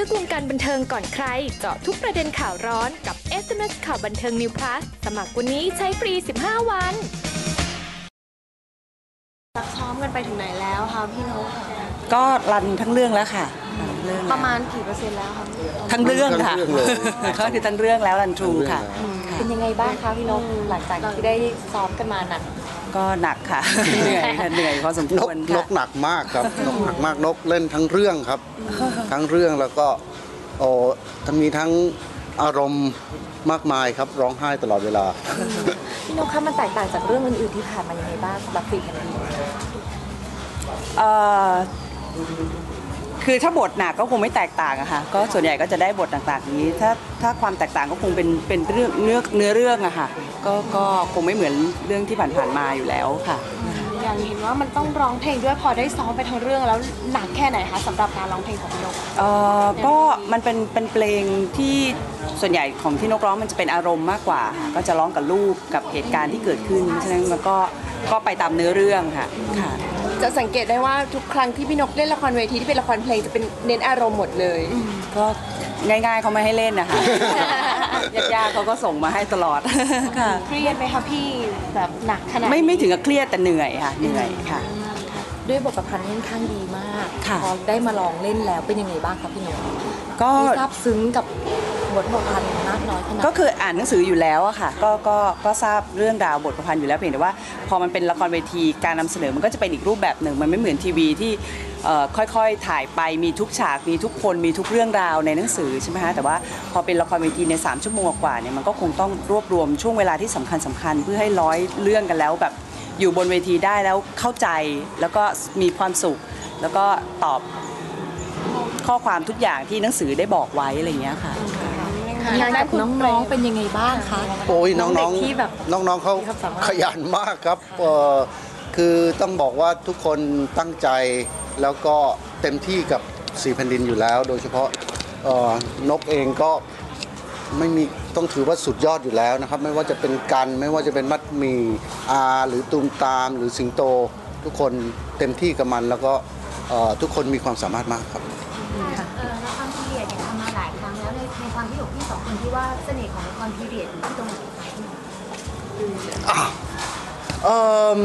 ลึกวงการบันเทิงก่อนใคร เจาะทุกประเด็นข่าวร้อนกับ SMS ข่าวบันเทิง New Plus สมัครวันนี้ใช้ฟรี 15 วัน ซักซ้อมกันไปถึงไหนแล้วคะพี่นกก็รันทั้งเรื่องแล้วค่ะรันเรื่องประมาณกี่เปอร์เซ็นต์แล้วคะทั้งเรื่องค่ะทั้งเรื่องเลย ก็คือทั้งเรื่องแล้วรันทรูค่ะ เป็นยังไงบ้างคะพี่นกหลังจากที่ได้ซ้อมกันมาหนัก ก็หนักค่ะ เหนื่อยค่ะเหนื่อยพอสมนคกวรนค่ะ กหนักมากครับ นกหนักมากนกเล่นทั้งเรื่องครับ ทั้งเรื่องแล้วก็โอ้ทั้งมีทั้งอารมณ์มากมายครับร้องไห้ตลอดเวลา พี่นกคะมันแตกต่างจากเรื่องอื่นๆที่ผ่านมายังไงบ้างสำหรับสี่แผ่นดิน เอ่อ คือถ้าบทหนักก็คงไม่แตกต่างอะค่ะก็ส่วนใหญ่ก็จะได้บทต่างๆอย่างนี้ ถ้าถ้าความแตกต่างก็คงเป็นเป็นเรื่องเนื้อเนื้อเรื่องอะค่ะก็ก็คงไม่เหมือนเรื่องที่ผ่านๆมาอยู่แล้วค่ะ อย่างเห็นว่ามันต้องร้องเพลงด้วยพอได้ซ้อมไปทั้งเรื่องแล้วหนักแค่ไหนคะสำหรับการร้องเพลงของพี่นก เอ่อก็มันเป็นเป็นเพลงที่ส่วนใหญ่ของที่นกร้องมันจะเป็นอารมณ์มากกว่าค่ะก็จะร้องกับลูกกับเหตุการณ์ที่เกิดขึ้นฉะนั้นมันก็ก็ไปตามเนื้อเรื่องค่ะค่ะ จะสังเกตได้ว่าทุกครั้งที่พี่นกเล่นละครเวทีที่เป็นละครเพลงจะเป็นเน้นอารมณ์หมดเลย ก็ง่ายๆเขาไม่ให้เล่นนะคะ ญาติๆเขาก็ส่งมาให้ตลอดค่ะเครียดไหมคะพี่แบบหนักขนาดไม่ไม่ถึงกับเครียดแต่เหนื่อยค่ะเหนื่อยค่ะ ด้วยบทประพันธ์ค่อนข้างดีมากค่ะ พอได้มาลองเล่นแล้วเป็นยังไงบ้างคะพี่นกก็ได้ทราบซึ้งกับบทประพันธ์มากน้อยขนาดก็คืออ่านหนังสืออยู่แล้วอะค่ะก็ก็ก็ทราบเรื่องราวบทประพันธ์อยู่แล้วเพียงแต่ว่า พอมันเป็นละครเวทีการนำเสนอมันก็จะเป็นอีกรูปแบบหนึ่ง มันไม่เหมือนทีวีที่ค่อยๆ ถ่ายไปมีทุกฉากมีทุกคนมีทุกเรื่องราวในหนังสือใช่ไหมฮะแต่ว่าพอเป็นละครเวทีใน 3 ชั่วโมงกว่าเนี่ยมันก็คงต้องรวบรวมช่วงเวลาที่สำคัญสำคัญๆเพื่อให้ร้อยเรื่องกันแล้วแบบอยู่บนเวทีได้แล้วเข้าใจแล้วก็มีความสุข แล้วก็ตอบข้อความทุกอย่างที่หนังสือได้บอกไว้อะไรอย่างเงี้ยค่ะ งานกับน้องๆเป็นยังไงบ้างคะโอ้ยน้เด็อกงที่แบบๆน้องๆเขามีความสามารถขยันมากครับเอ่อคือต้องบอกว่าทุกคนตั้งใจแล้วก็เต็มที่กับสีแผ่นดินอยู่แล้ว โดยเฉพาะเอ่อนกเองก็ไม่มีต้องถือว่าสุดยอดอยู่แล้วนะครับ ไม่ว่าจะเป็นกันไม่ว่าจะเป็นมัดหมีอาหรือตูมตามหรือสิงโต ทุกคนเต็มที่กับมันแล้วก็เอ่อทุกคนมีความสามารถมากครับเออละครพีเรียดเนี่ยทำมาหลายครั้งแล้วในในความคิดของพี่สอง คนที่ว่าเสน่ห์ของละครพีเรียดอยู่ที่ตรงไหนคะพี่หนุ่มเอ่ม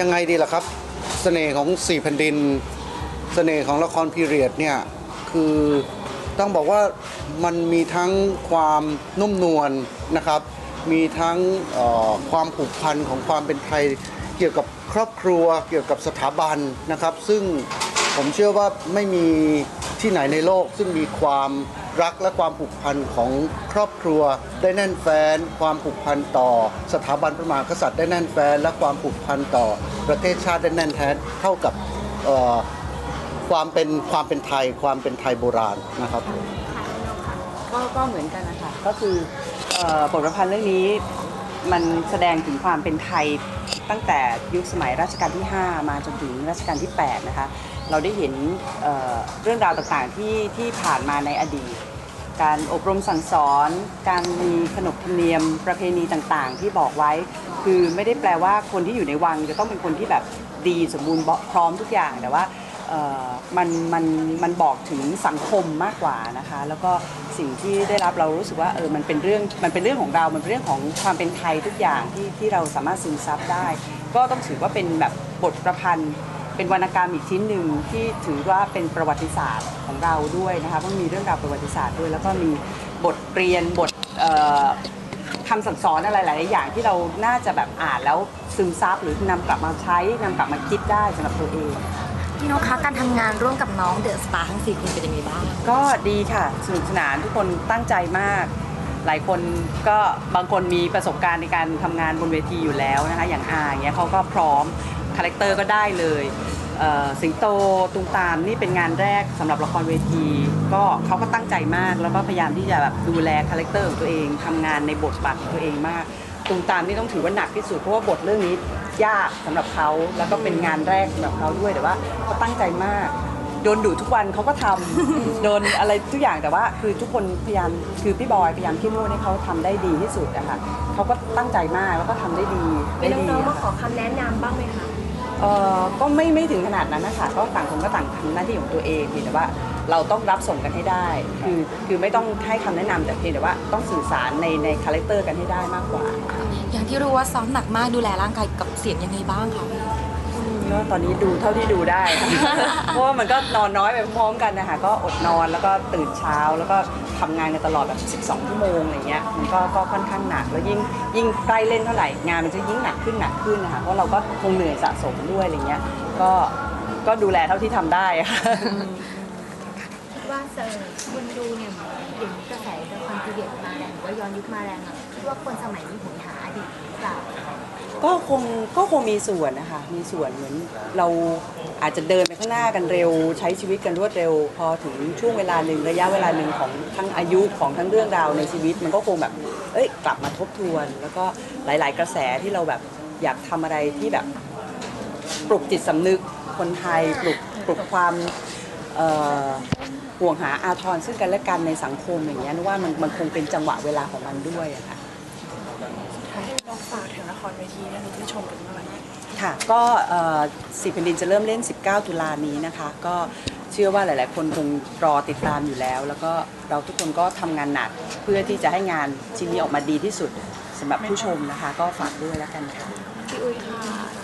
ยังไงดีล่ะครับ เสน่ห์ของสี่แผ่นดิน เสน่ห์ของละครพีเรียดเนี่ย คือต้องบอกว่ามันมีทั้งความนุ่มนวลนะครับ มีทั้งเอ่อความผูกพันของความเป็นไทย เกี่ยวกับครอบครัว เกี่ยวกับสถาบันนะครับ ซึ่งผมเชื่อว่าไม่มีที่ไหนในโลก ซึ่งมีความ รักและความผูกพันของครอบครัว ได้แน่นแฟนความผูกพันต่อ สถาบันพระมหากษัตริย์ได้แน่นแฟนและความผูกพันต่อ ประเทศชาติได้แน่นแท้เท่ากับความเป็นความเป็นไทยความเป็นไทยโบราณนะครับก็ก็เหมือนกันนะคะก็คือเอ่อบทประพันธ์เรื่องนี้มันแสดงถึงความเป็นไทยตั้งแต่ยุคสมัยรัชกาลที่ 5 มาจนถึงรัชกาลที่ 8 นะคะ เราได้เห็นเเรื่องราวต่างๆที่ที่ผ่านมาในอดีต การอบรมสั่งสอน การมีขนบธรรมเนียมประเพณีต่างๆ ที่บอกไว้ คือไม่ได้แปลว่าคนที่อยู่ในวังจะต้องเป็นคนที่แบบดีสมบูรณ์พร้อมทุกอย่างแต่ว่ามันมันมันบอกถึงสังคมมากกว่านะคะ แล้วก็สิ่งที่ได้รับเรารู้สึกว่าเออมันเป็นเรื่องมันเป็นเรื่องของเรา มันเป็นเรื่องของความเป็นไทยทุกอย่างที่ที่เราสามารถซึมซับได้ ก็ต้องถือว่าเป็นแบบบทประพันธ์ เป็นวรรณกรรมอีกชิ้นหนึ่งที่ถือว่าเป็นประวัติศาสตร์ของเราด้วยนะคะเพราะมีเรื่องราวประวัติศาสตร์ด้วย แล้วก็มีบทเรียนบทเอ่อคำสั่งสอนอะไรหลายๆอย่างที่เราน่าจะแบบอ่านแล้วซึมซับหรือนำกลับมาใช้นำกลับมาคิดได้สำหรับตัวเอง พี่นกคะการทำงานร่วมกับน้องเดอะสตาร์ทั้งสี่คนเป็นยังไงบ้าง ก็ดีค่ะสนุกสนานทุกคนตั้งใจมาก หลายคนก็บางคนมีประสบการณ์ในการทำงานบนเวทีอยู่แล้วนะคะ อย่างอาอย่างเงี้ยเขาก็พร้อม character ก็ได้เลยสิงโตตุงตามนี่เป็นงานแรกสำหรับละครเวที ก็เขาก็ตั้งใจมากแล้วก็พยายามที่จะแบบดูแล character ของตัวเองทำงานในบทบาทของตัวเองมากตุงตามนี่ต้องถือว่าหนักที่สุดเพราะว่าบทเรื่องนี้ยากสำหรับเขาแล้วก็เป็นงานแรกสำหรับเขาด้วยแต่ว่าเขาตั้งใจมากโดนดุทุกวันเขาก็ทำโดนอะไรทุกอย่างแต่ว่า คือทุกคนพยายามคือพี่บอยพยายามที่มุ่งให้เขาทำได้ดีที่สุดอะค่ะเขาก็ตั้งใจมากแล้วก็ทำได้ดีได้ดีน้องๆมาขอคำแนะนำบ้างไหมคะ เอ่อก็ไม่ไม่ถึงขนาดนั้นนะคะก็ต่างคนก็ต่างทำหน้าที่ของตัวเองเพียงแต่ว่าเราต้องรับส่งกันให้ได้ คือคือไม่ต้องให้คำแนะนำแต่เพียงแต่ว่าต้องสื่อสารในใน character กันให้ได้มากกว่า อย่างที่รู้ว่าซ้อมหนักมากดูแลร่างกายกับเสียงยังไงบ้างคะ ก็ตอนนี้ดูเท่าที่ดูได้ค่ะเพราะว่ามันก็นอนน้อยไปพร้อมกันนะคะก็อดนอนแล้วก็ตื่นเช้าแล้วก็ทำงานกันตลอดแบบ 12ชั่วโมงอะไรเงี้ยมันก็ก็ค่อนข้างหนักแล้วยิ่งยิ่งใกล้เล่นเท่าไหร่งานมันจะยิ่งหนักขึ้นหนักขึ้นนะคะเพราะเราก็คงเหนื่อยสะสมด้วยอะไรเงี้ยก็ก็ดูแลเท่าที่ทำได้ค่ะ คิดว่าเซอร์คนดูเนี่ยเดี๋ยวนี้กระแสละครพีเรียดมาแรงหรือว่าย้อนยุคมาแรงอะคิดว่าคนสมัยนี้หยหาอดีตหรือเปล่า ก็คงก็คงมีส่วนนะคะมีส่วนเหมือนเราอาจจะเดินไปข้างหน้ากันเร็ว ใช้ชีวิตกันรวดเร็ว พอถึงช่วงเวลาหนึ่งระยะเวลาหนึ่งของทั้งอายุของทั้งเรื่องราวในชีวิต มันก็คงแบบเอ้ยกลับมาทบทวน แล้วก็หลาย ๆ กระแสที่เราแบบอยากทำอะไรที่แบบปลุกจิตสำนึกคนไทยปลุกปลุกความห่วงหาอาทรซึ่งกันและกันในสังคมอย่างเงี้ยนว่ามันมันคงเป็นจังหวะเวลาของมันด้วยอะค่ะ ค่ะ ก็เอ่อสีแผ่นดินจะเริ่มเล่น 19 ตุลานี้นะคะ ก็เชื่อว่าหลาย ๆ คนคงรอติดตามอยู่แล้ว แล้วก็เราทุกคนก็ทำงานหนักเพื่อที่จะให้งานชิ้นนี้ออกมาดีที่สุดสำหรับผู้ชมนะคะ ก็ฝากด้วยแล้วกันค่ะ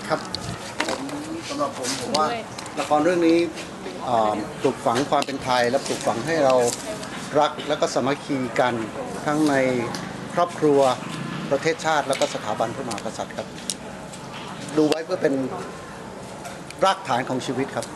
ครับผมสำหรับผมผมว่าละครเรื่องนี้เอ่อปลูกฝังความเป็นไทย และปลูกฝังให้เรารักและก็สามัคคีกันทั้งในครอบครัว ประเทศชาติและก็สถาบันพระมหากษัตริย์ครับ ดูไว้เพื่อเป็นรากฐานของชีวิตครับ